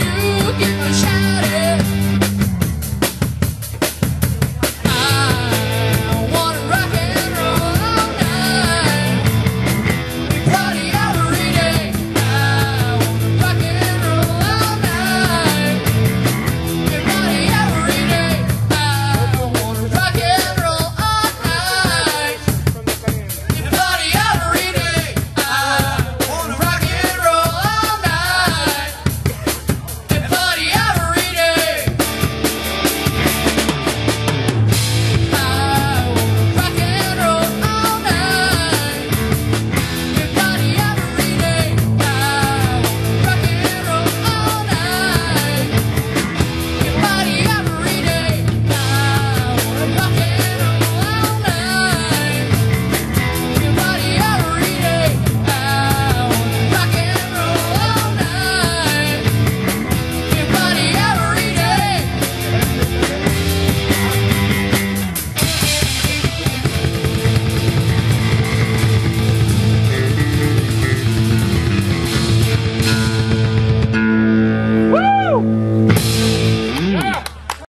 you give a shot.